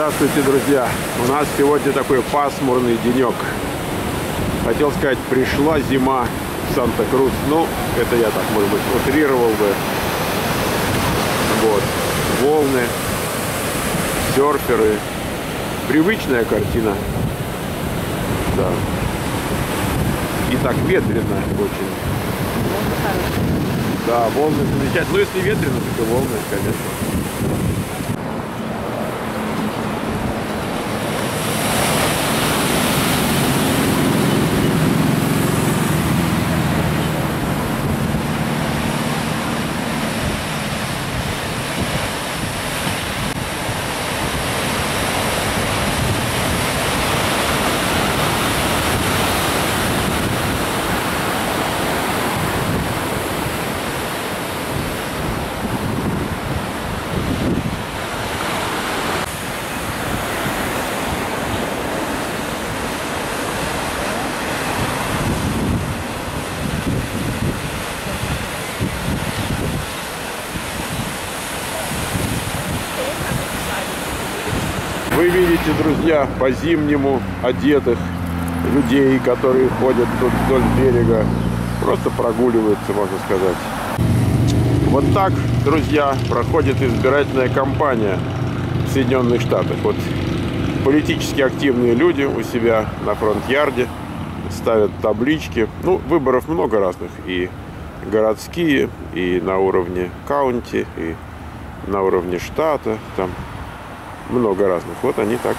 Здравствуйте, друзья! У нас сегодня такой пасмурный денек. Хотел сказать, пришла зима в Санта-Крус. Ну, это я так, может быть, утрировал бы. Вот. Волны, серферы. Привычная картина. Да. И так ветрено очень. Да, волны замечательные. Ну, если ветрено, то волны, конечно. Видите, друзья, по-зимнему одетых людей, которые ходят тут вдоль берега. Просто прогуливаются, можно сказать. Вот так, друзья, проходит избирательная кампания в Соединенных Штатах. Вот политически активные люди у себя на фронт-ярде ставят таблички. Ну, выборов много разных. И городские, и на уровне каунти, и на уровне штата. Там много разных. Вот они так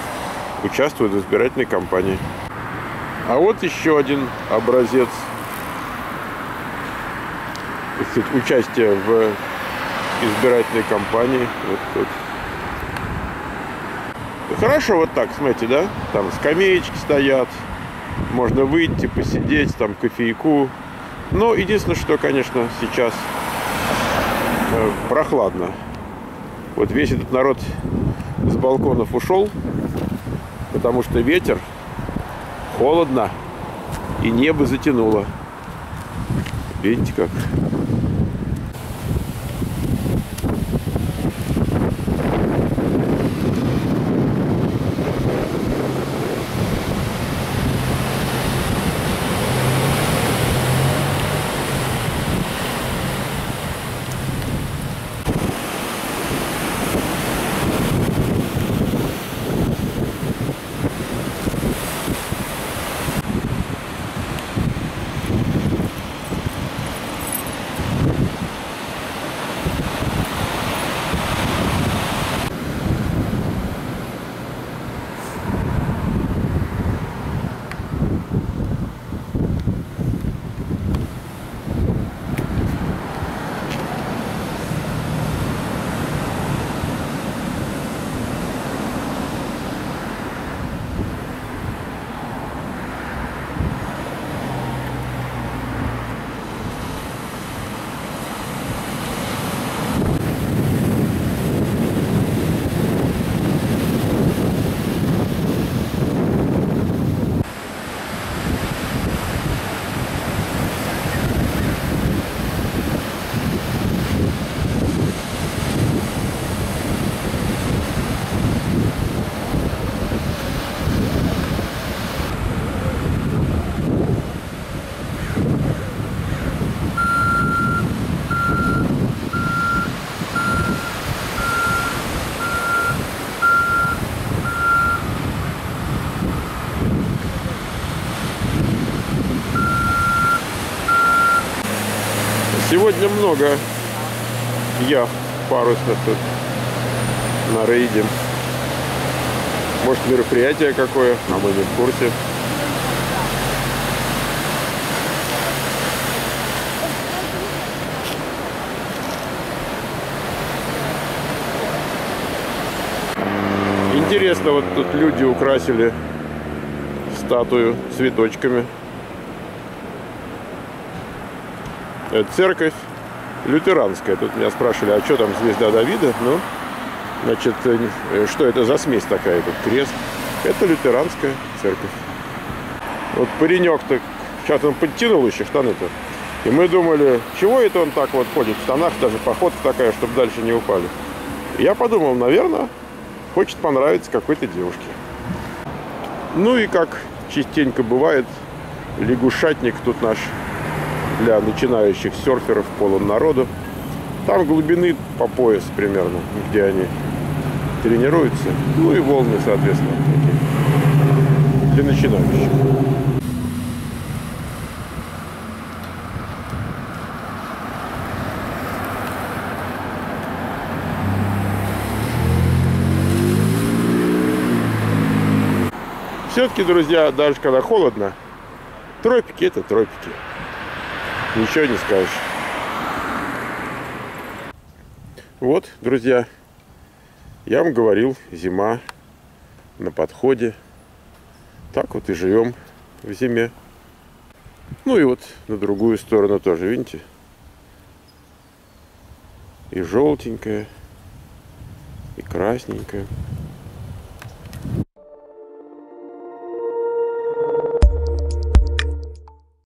участвуют в избирательной кампании. А вот еще один образец участия в избирательной кампании. Вот тут. Хорошо вот так, смотрите, да? Там скамеечки стоят, можно выйти, посидеть, там кофейку. Но единственное, что, конечно, сейчас э, прохладно. Вот весь этот народ с балконов ушел, потому что ветер, холодно и небо затянуло. Видите как? Сегодня много яхт парусных тут на рейде. Может мероприятие какое, а мы не в курсе. Интересно, вот тут люди украсили статую цветочками. Это церковь лютеранская. Тут меня спрашивали, а что там звезда Давида? Ну, значит, э, что это за смесь такая, тут крест? Это лютеранская церковь. Вот паренек-то, сейчас он подтянул еще штаны-то. И мы думали, чего это он так вот ходит в штанах, даже походка такая, чтобы дальше не упали. И я подумал, наверное, хочет понравиться какой-то девушке. Ну и как частенько бывает, лягушатник тут наш для начинающих серферов полон народу. Там глубины по пояс примерно, где они тренируются. Ну и волны, соответственно, такие для начинающих. Все-таки, друзья, даже когда холодно, тропики это тропики. Ничего не скажешь. Вот, друзья, я вам говорил, зима на подходе. Так вот и живем в зиме. Ну и вот на другую сторону тоже, видите? И желтенькая, и красненькая.